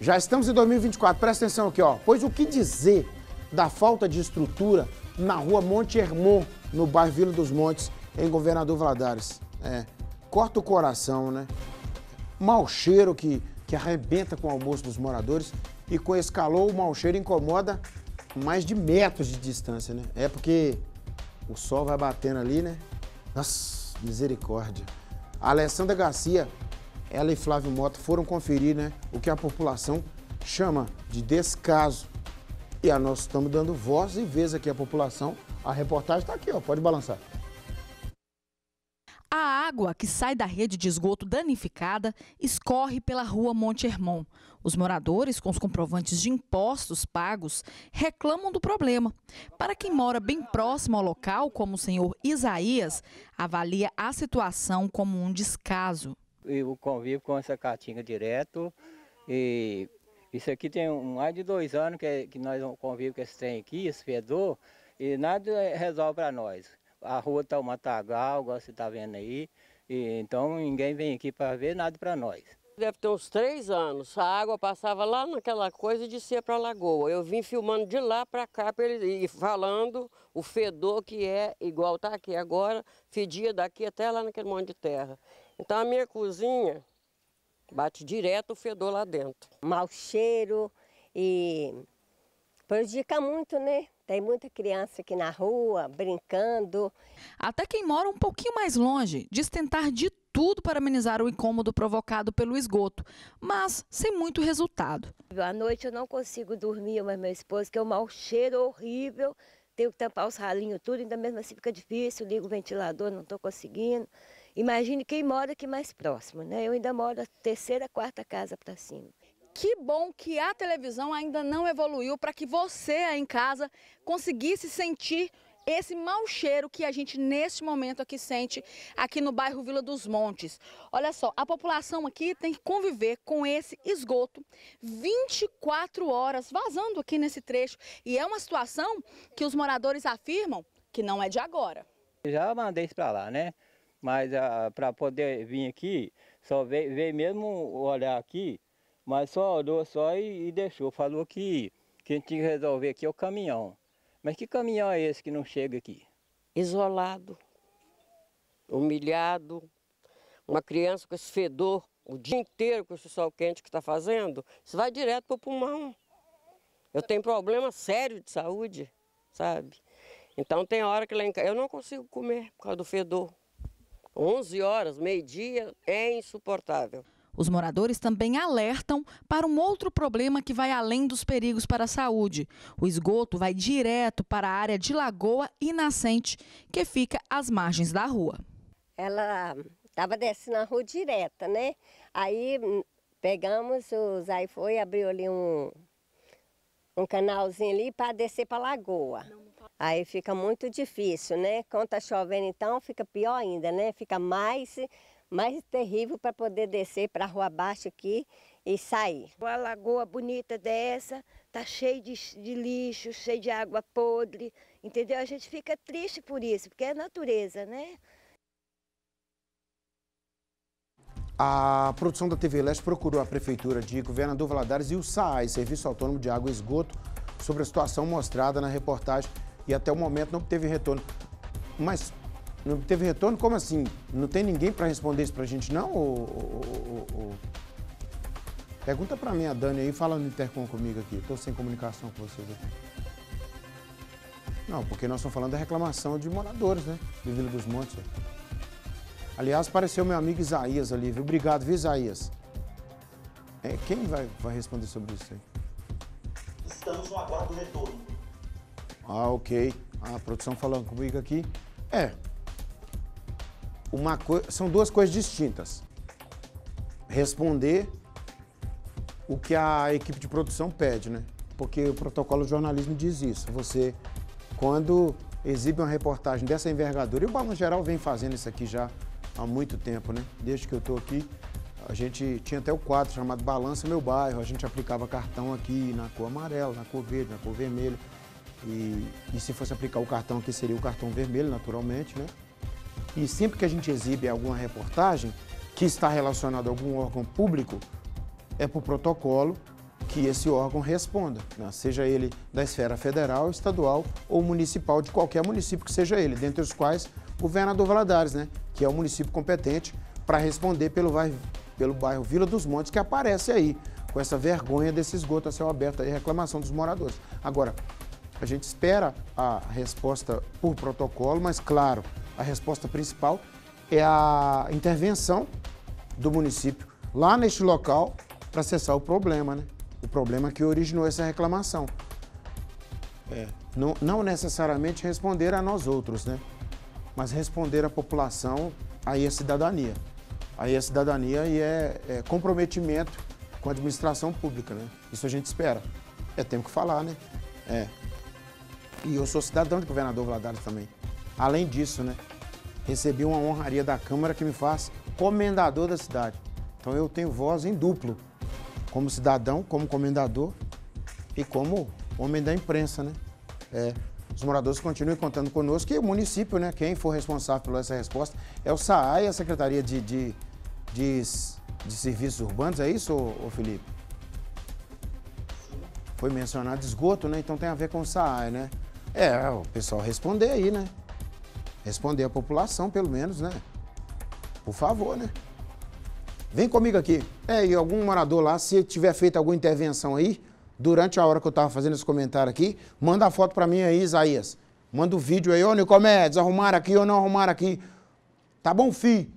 Já estamos em 2024, presta atenção aqui, ó. Pois o que dizer da falta de estrutura na rua Monte Hermon, no bairro Vila dos Montes, em Governador Valadares? É, corta o coração, né? Mau cheiro que, que arrebenta com o almoço dos moradores e com esse calor o mau cheiro incomoda mais de metros de distância, né? É porque o sol vai batendo ali, né? Nossa, misericórdia. A Alessandra Garcia, ela e Flávio Mota foram conferir, né, o que a população chama de descaso. E a nós estamos dando voz e vez aqui à população. A reportagem está aqui, ó, pode balançar. A água que sai da rede de esgoto danificada escorre pela rua Monte Hermon. Os moradores, com os comprovantes de impostos pagos, reclamam do problema. Para quem mora bem próximo ao local, como o senhor Isaías, avalia a situação como um descaso. Eu convivo com essa caatinga direto e isso aqui tem mais de dois anos que, que nós convivemos com esse trem aqui, esse fedor, e nada resolve para nós a rua está um matagal, igual você está vendo aí, e, então ninguém vem aqui para ver nada para nós. Deve ter uns três anos, a água passava lá naquela coisa e descia para a lagoa. Eu vim filmando de lá para cá e falando o fedor que é igual está aqui agora, fedia daqui até lá naquele monte de terra. Então a minha cozinha bate direto o fedor lá dentro. Mau cheiro e prejudica muito, né? Tem muita criança aqui na rua, brincando. Até quem mora um pouquinho mais longe diz tentar de tudo para amenizar o incômodo provocado pelo esgoto, mas sem muito resultado. À noite eu não consigo dormir, mas meu esposo, que é um mau cheiro horrível, tenho que tampar os ralinhos tudo, ainda mesmo assim fica difícil, ligo o ventilador, não estou conseguindo. Imagine quem mora aqui mais próximo, né? Eu ainda moro a terceira, quarta casa para cima. Que bom que a televisão ainda não evoluiu para que você aí em casa conseguisse sentir esse mau cheiro que a gente neste momento aqui sente aqui no bairro Vila dos Montes. Olha só, a população aqui tem que conviver com esse esgoto 24 horas vazando aqui nesse trecho e é uma situação que os moradores afirmam que não é de agora. Já mandei isso para lá, né? Mas ah, para poder vir aqui, só veio, veio mesmo olhar aqui mas só olhou só e, e deixou. Falou que quem tinha que resolver aqui é o caminhão. Mas que caminhão é esse que não chega aqui? Isolado, humilhado, uma criança com esse fedor o dia inteiro com esse sol quente que está fazendo, isso vai direto para o pulmão. Eu tenho problema sério de saúde, sabe? Então tem hora que lá em casa eu não consigo comer por causa do fedor. 11 horas, meio-dia, é insuportável. Os moradores também alertam para um outro problema que vai além dos perigos para a saúde. O esgoto vai direto para a área de lagoa e nascente, que fica às margens da rua. Ela estava descendo a rua direta, né? Aí hum, pegamos, os, aí foi, abriu ali um, um canalzinho ali para descer para a lagoa. Aí fica muito difícil, né? Quando está chovendo, então, fica pior ainda, né? Fica mais mais terrível para poder descer para a rua abaixo aqui e sair. Uma lagoa bonita dessa, tá cheio de, de lixo, cheio de água podre, entendeu? A gente fica triste por isso, porque é natureza, né? A produção da TV Leste procurou a Prefeitura de Governador Valadares e o SAAI, Serviço Autônomo de Água e Esgoto, sobre a situação mostrada na reportagem e até o momento não teve retorno. Mas não teve retorno? Como assim? Não tem ninguém para responder isso para a gente, não? Ou, ou, ou... Pergunta para mim, a Dani, aí, fala no intercom comigo aqui. Estou sem comunicação com vocês aqui. Não, porque nós estamos falando da reclamação de moradores, né? De Vila dos Montes. Aliás, apareceu meu amigo Isaías ali, viu? Obrigado, viu, Isaías? É, quem vai, vai responder sobre isso aí? Estamos no aguardo do retorno. Ah, ok. A produção falando comigo aqui. É, uma são duas coisas distintas. Responder o que a equipe de produção pede, né? Porque o protocolo de jornalismo diz isso. Você, quando exibe uma reportagem dessa envergadura, e o Balanço Geral vem fazendo isso aqui já há muito tempo, né? Desde que eu estou aqui, a gente tinha até o quadro chamado Balança Meu Bairro, a gente aplicava cartão aqui na cor amarela, na cor verde, na cor vermelha. E, e se fosse aplicar o cartão aqui, seria o cartão vermelho, naturalmente, né? E sempre que a gente exibe alguma reportagem que está relacionada a algum órgão público, é por protocolo que esse órgão responda, né? seja ele da esfera federal, estadual ou municipal, de qualquer município que seja ele, dentre os quais o governador Valadares, né? que é o município competente para responder pelo bairro, pelo bairro Vila dos Montes, que aparece aí, com essa vergonha desse esgoto a céu aberto e reclamação dos moradores. Agora, a gente espera a resposta por protocolo, mas claro, a resposta principal é a intervenção do município lá neste local para cessar o problema, né? O problema que originou essa reclamação. É, não, não necessariamente responder a nós outros, né? Mas responder à população, aí é cidadania. Aí é cidadania e é, é comprometimento com a administração pública, né? Isso a gente espera. É tempo que falar, né? É. E eu sou cidadão de governador Valadares também. Além disso, né? Recebi uma honraria da Câmara que me faz comendador da cidade. Então eu tenho voz em duplo, como cidadão, como comendador e como homem da imprensa, né? É. Os moradores continuem contando conosco e o município, né? Quem for responsável por essa resposta é o SAAI, a Secretaria de, de, de, de Serviços Urbanos, é isso, ô, Felipe? Foi mencionado esgoto, né? Então tem a ver com o SAAI, né? É, o pessoal responder aí, né? Responder a população, pelo menos, né? Por favor, né? Vem comigo aqui. É, e algum morador lá, se tiver feito alguma intervenção aí, durante a hora que eu estava fazendo esse comentário aqui, manda a foto para mim aí, Isaías. Manda o vídeo aí, ô Nicomé, desarrumaram aqui ou não arrumaram aqui. Tá bom, fi.